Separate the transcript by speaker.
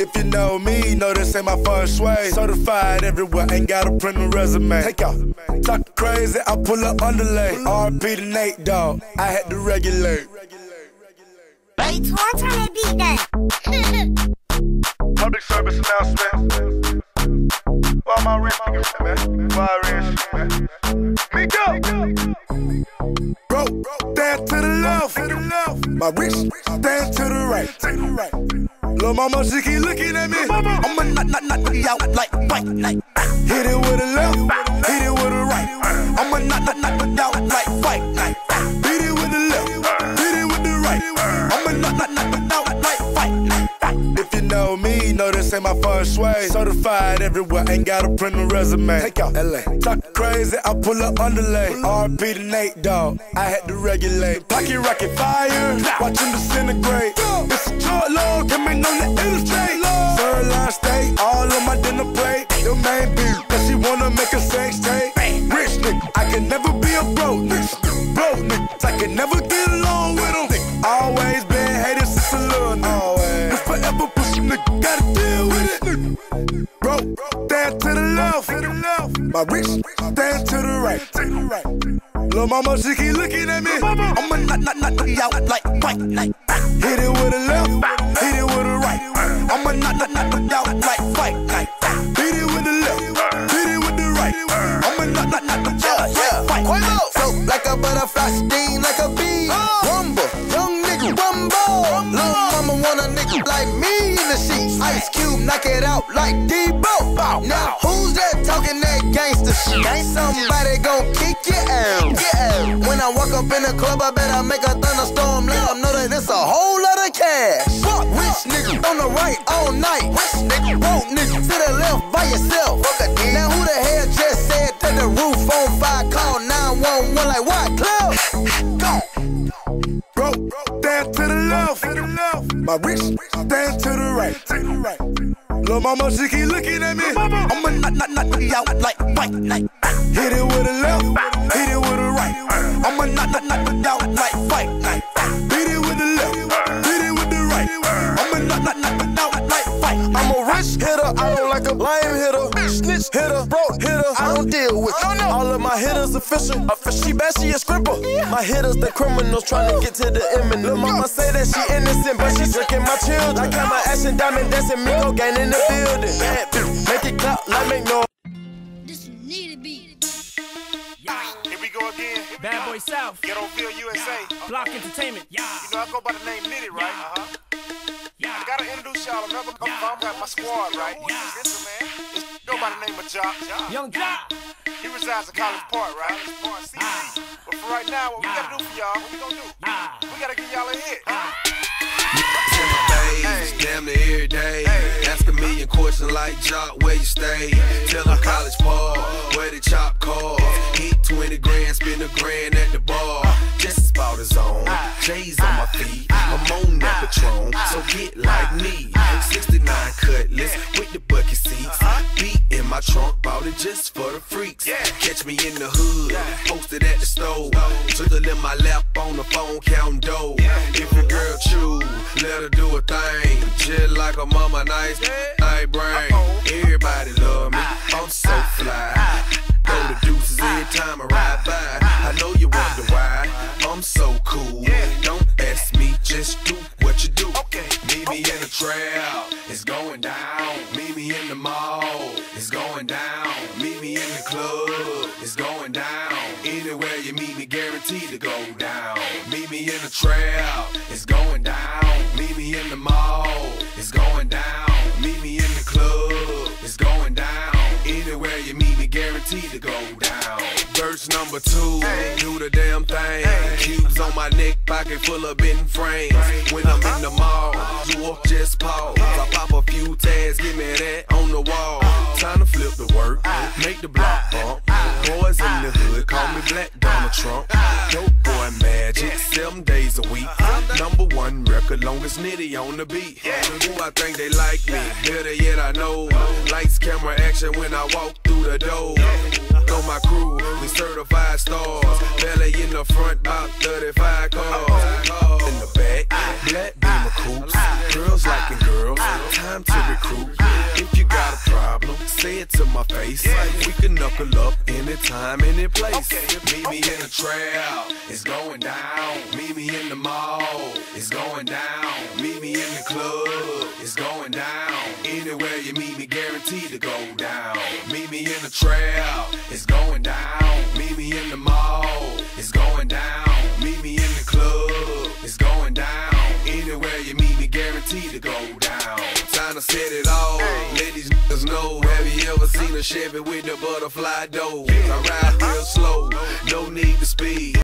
Speaker 1: If you know me, know this ain't my fun sway. Certified everywhere, ain't got a print a resume. Take off. Talk crazy, I pull up underlay. RP to Nate, dog. I had to regulate.
Speaker 2: Hey, Torn, turn that beat down.
Speaker 1: Public service announcement. For all my rich niggas, man. For all rich, man. Me go. Bro, stand to the left, to the left. My wrist, stand to the right, to the right. Lil' mama, she keep looking at me. I'ma knock, knock, knock, you out like night. Hit it with a left, hit it with a right. I'ma knock, knock, knock you out like night. Hit it with the left, hit it with the right. I'ma knock, knock, knock you out like white. If you know me, know this ain't my fun sway. Certified everywhere, ain't got a print a resume. Take out LA. Talk crazy, I pull up underlay. RP to Nate, dog. I had to regulate. Pocket rocket fire, watch him disintegrate. It's a short log, coming on the interstate. Sirloin steak, all on my dinner plate. Your main beef, cause she wanna make a sex tape. Rich nigga, I can never be a broke nigga. Broke nigga, I can never get along with them. Always been hated since a little nigga. Always. forever pushing nigga, gotta deal with it. Bro, stand to the left, the. My wrist, stand to the right, to the right. Lil' mama, she keep looking at me. I'ma knock, knock, knock you out like white night. Ah. Hit it with a left, knock, knock, knock like night. Hit it with the left, it with the right. I'ma knock, knock, knock like.
Speaker 3: Float like a butterfly, sting like a bee. Uh. Rumble, young nigga, rumble. Lil' mama want a nigga like me in the sheets. Ice Cube, knock it out like Debo. Now who's that talking that gangster shit? Somebody gon' kick your ass. When I walk up in the club, I better make a thunderstorm. Let them know that it's a whole lot of cash. Fuck rich nigga on the right all night. Rich nigga, broke nigga to the left by yourself. Now who the hell just said that the roof on fire? Call 911 like what? Club? Gone.
Speaker 1: Bro, stand to the left. My wrist, stand to the right, to the right. Lil' mama, she keep looking at me. I'ma knock, knock, knock you out like night. Hit it with a left, hit it with a right. I'ma knock, knock, knock you out like
Speaker 3: deal with. All of my hitters official. She bad, she a scribble. My hitters, the criminals trying to get to the imminent. Lil' mama say that she innocent, but she drinking my children. I got my action diamond dancing, me go gang in the building. Bad bitch, make it clap, like make noise.
Speaker 2: This need to be.
Speaker 4: Here we go again.
Speaker 5: Bad Boy South,
Speaker 4: Ghettoville, USA.
Speaker 5: Block Entertainment. Yeah.
Speaker 4: You know, I go by the name Nitty, right? Uh-huh. Yeah. I gotta introduce y'all another I'm, I'm got my squad, right? Listen, man. It's go by the name of Joc.
Speaker 5: Yung Joc.
Speaker 4: He resides in College Park, right? College Park, CC. But for right now, what we gotta do for y'all, what we gonna do? Ah. We gotta give y'all a hit. Ah.
Speaker 6: Bays, damn near every day. Ask a million questions like Joc, where you stay? Tell them college Paul, where the chop cars. Hit 20 grand, spend a grand at the bar. Just about his own. Ah. J's on my feet, I'm on that Patron. So get like me. 69 cutlass with the bucket seats. Uh-huh. Beat in my trunk, just for the freaks. Yeah. Catch me in the hood, posted at the stove. Twiddle in my lap on the phone, counting dough. If your girl chew, let her do a thing. Just like a mama, nice, night brain. Everybody love me, I'm so fly. Go the deuces every time I ride by. I know you wonder why I'm so cool. Don't ask me, just do what you do. Meet me in the trail, it's going down. Meet me in the mall, it's going down. Club, it's going down. Anywhere you meet me, guaranteed to go down. Meet me in the trail, it's going down. Meet me in the mall, it's going down. Meet me in the club, it's going down. Anywhere you meet me, guaranteed to go down. Verse number two, do the damn on my neck, pocket full of bitten frames. When I'm in the mall, you walk just pause. I pop a few tags, give me that on the wall. Time to flip the work, make the block bump. Boys in the hood, call me Black Donald Trump. One record, longest nitty on the beat. Yeah. Ooh, I think they like me. Better yet, I know. Lights, camera, action when I walk through the door. Know my crew, we certified stars. Belly in the front, about 35 cars. In the back, black beamer coops. Girls liking girls, time to recruit. If you got a problem, say it to my face. We can knuckle up anytime, any place. Meet me in the trail, it's going down. Meet me in the mall, it's going down. Meet me in the club, it's going down. Anywhere you meet me, guaranteed to go down. Meet me in the trail, it's going down. Meet me in the mall, it's going down. Meet me in the club, it's going down. Anywhere you meet me, guaranteed to go down. Time to set it all. Let these niggas know. Seen a Chevy with the butterfly door? I ride real slow, no need to speed.